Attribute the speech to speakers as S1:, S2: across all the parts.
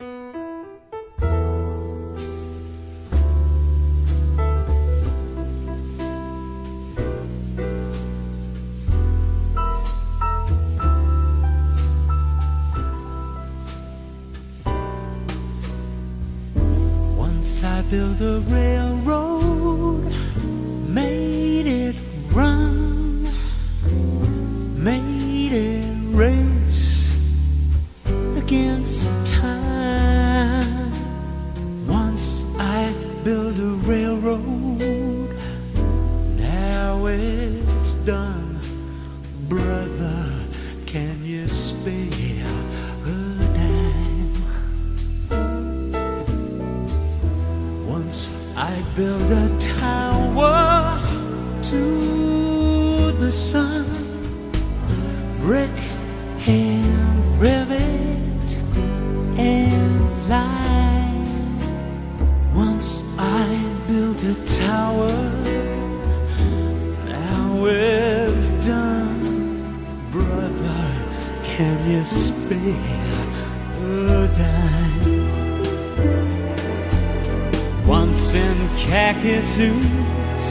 S1: Once I built a railroad, I built a railroad, now it's done. Brother, can you spare a dime? Once I built a tower to the sun, brick built now it's done. Brother, can you spare a dime? Once in khaki suits,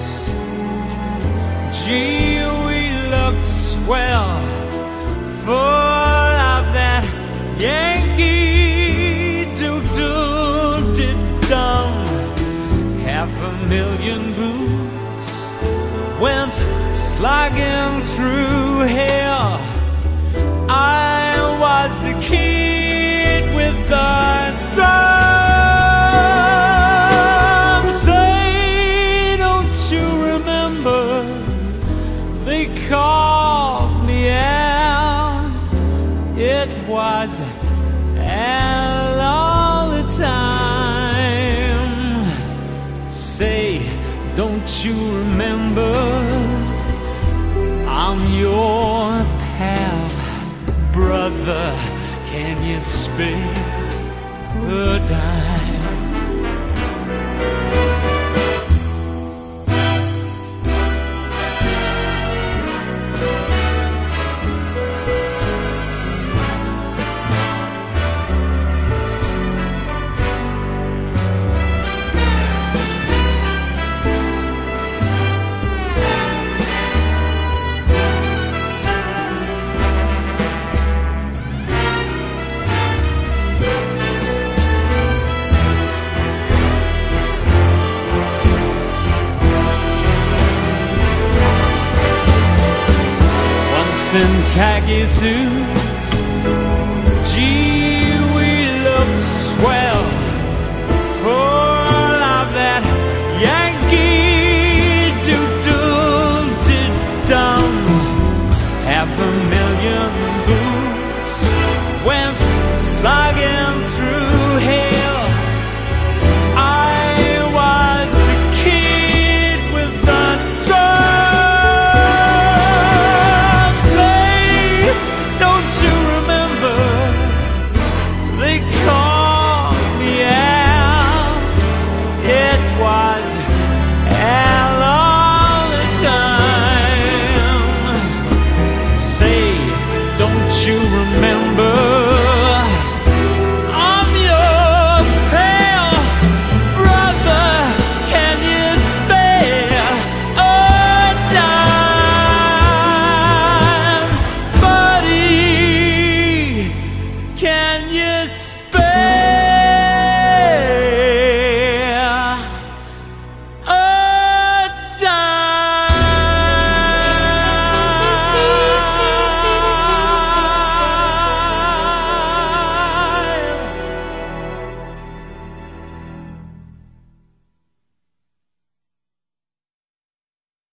S1: gee, we looked swell, full went slogging through hell. I was the kid with the drum. Say, don't you remember? They called me out. It was and all the time. I'm your pal, brother. Can you spare a dime? In khaki